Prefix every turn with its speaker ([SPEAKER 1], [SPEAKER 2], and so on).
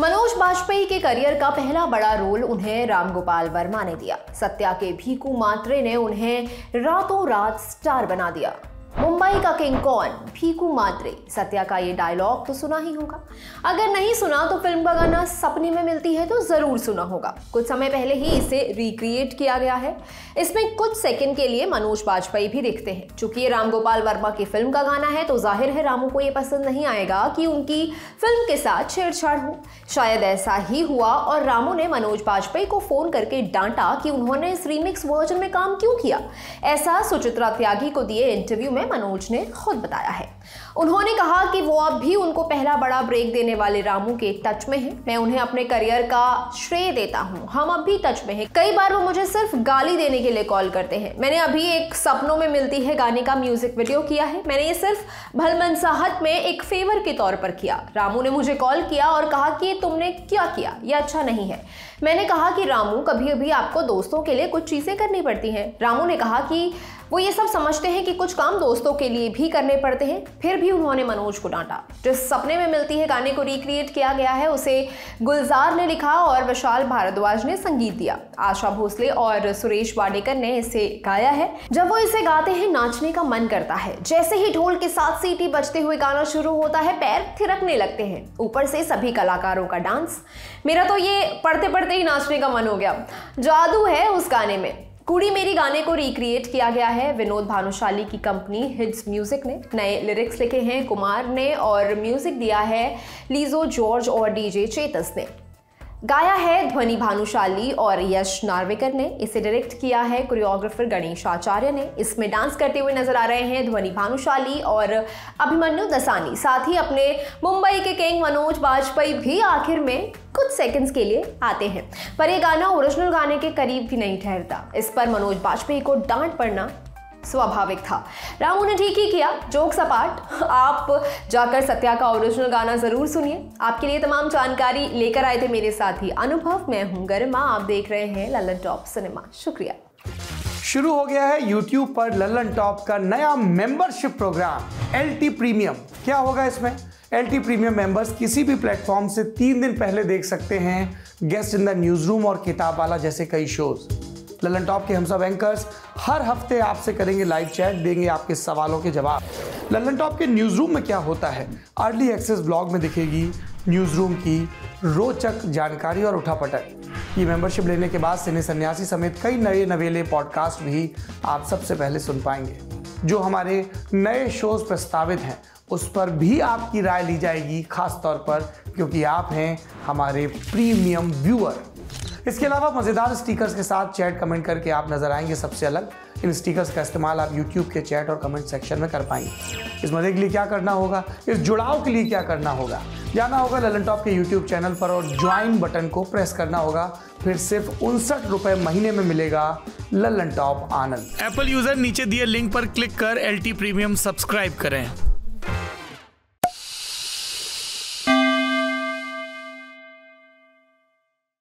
[SPEAKER 1] मनोज बाजपेयी के करियर का पहला बड़ा रोल उन्हें रामगोपाल वर्मा ने दिया। सत्या के भीकू मात्रे ने उन्हें रातों रात स्टार बना दिया। मुंबई का किंग कौन? भीकू मात्रे। सत्या का ये डायलॉग तो सुना ही होगा। अगर नहीं सुना तो फ़िल्म का गाना सपने में मिलती है तो ज़रूर सुना होगा। कुछ समय पहले ही इसे रिक्रिएट किया गया है। इसमें कुछ सेकंड के लिए मनोज बाजपेयी भी दिखते हैं। चूँकि ये राम गोपाल वर्मा की फ़िल्म का गाना है तो ज़ाहिर है रामू को ये पसंद नहीं आएगा कि उनकी फ़िल्म के साथ छेड़छाड़ हो। शायद ऐसा ही हुआ और रामू ने मनोज बाजपेयी को फ़ोन करके डांटा कि उन्होंने इस रीमिक्स वर्जन में काम क्यों किया। ऐसा सुचित्रा त्यागी को दिए इंटरव्यू में मनोज ने खुद बताया है। उन्होंने कहा कि वो अब भी उनको पहला बड़ा ब्रेक देने वाले रामू के टच में हैं। मैं उन्हें अपने करियर का श्रेय देता हूँ। हम अब भी टच में हैं। कई बार वो मुझे सिर्फ़ गाली देने के लिए कॉल करते हैं। मैंने अभी एक सपनों में मिलती है गाने का म्यूज़िक वीडियो किया है। मैंने ये सिर्फ़ भलमनसाहत में एक फेवर के तौर पर किया। रामू ने मुझे कॉल किया और कहा कि तुमने क्या किया? यह अच्छा नहीं है। मैंने कहा कि रामू कभी कभी आपको दोस्तों के लिए कुछ चीज़ें करनी पड़ती हैं। रामू ने कहा कि वो ये सब समझते हैं कि कुछ काम दोस्तों के लिए भी करने पड़ते हैं, फिर भी उन्होंने मनोज को डांटा। जिस सपने में मिलती है गाने को रिक्रिएट किया गया है, उसे गुलजार ने लिखा और विशाल भारद्वाज ने संगीत दिया। आशा भोसले और सुरेश वाडेकर ने इसे गाया है। जब वो इसे गाते हैं, नाचने का मन करता है। जैसे ही ढोल के साथ सीटी बजते हुए गाना शुरू होता है, पैर थिरकने लगते हैं। ऊपर से सभी कलाकारों का डांस। मेरा तो ये पढ़ते पढ़ते ही नाचने का मन हो गया। जादू है उस गाने में। कुड़ी मेरी गाने को रिक्रिएट किया गया है। विनोद भानुशाली की कंपनी हिट्स म्यूज़िक ने नए लिरिक्स लिखे हैं कुमार ने और म्यूज़िक दिया है लीजो जॉर्ज और डीजे चेतस ने। गाया है ध्वनि भानुशाली और यश नार्वेकर ने। इसे डायरेक्ट किया है कोरियोग्राफर गणेश आचार्य ने। इसमें डांस करते हुए नज़र आ रहे हैं ध्वनि भानुशाली और अभिमन्यु दसानी। साथ ही अपने मुंबई के किंग मनोज बाजपेयी भी आखिर में कुछ सेकंड्स के लिए आते हैं। पर यह गाना ओरिजिनल गाने के करीब भी नहीं ठहरता। इस पर मनोज बाजपेयी को डांट पड़ना स्वाभाविक था। रामू ने ठीक ही किया। जोक सपाट आप जाकर सत्या का ओरिजिनल गाना ज़रूर सुनिए। आपके लिए तमाम जानकारी लेकर आए थे मेरे साथी अनुभव, मैं हूँ गरिमा। आप देख रहे हैं ललन टॉप सिनेमा। शुक्रिया।
[SPEAKER 2] शुरू हो गया है YouTube पर ललन टॉप का नया मेंबरशिप प्रोग्राम एलटी प्रीमियम क्या होगा इसमें? एल प्रीमियम मेंबर्स किसी भी प्लेटफॉर्म से तीन दिन पहले देख सकते हैं guest in the news room और किताब वाला जैसे कई शोज़ ललन टॉप के हम सब एंकर्स हर हफ़्ते आपसे करेंगे लाइव चैट देंगे आपके सवालों के जवाब। ललन टॉप के न्यूज़ रूम में क्या होता है? अर्ली एक्सेस ब्लॉग में दिखेगी न्यूज़ रूम की रोचक जानकारी और उठापटक ये मेंबरशिप लेने के बाद सिने सन्यासी समेत कई नए नवेले पॉडकास्ट भी आप सबसे पहले सुन पाएँगे। जो हमारे नए शोज़ प्रस्तावित हैं, उस पर भी आपकी राय ली जाएगी खास तौर पर, क्योंकि आप हैं हमारे प्रीमियम व्यूअर इसके अलावा मज़ेदार स्टिकर्स के साथ चैट कमेंट करके आप नज़र आएँगे सबसे अलग। इन स्टिकर्स का इस्तेमाल आप यूट्यूब के चैट और कमेंट सेक्शन में कर पाएँगे। इस मज़े के लिए क्या करना होगा? इस जुड़ाव के लिए क्या करना होगा? जाना होगा ललन टॉप के यूट्यूब चैनल पर और ज्वाइन बटन को प्रेस करना होगा। फिर सिर्फ़ उनसठ रुपए महीने में मिलेगा Lallantop Anand.
[SPEAKER 3] Apple user नीचे दिए लिंक पर क्लिक कर एल प्रीमियम सब्सक्राइब करें।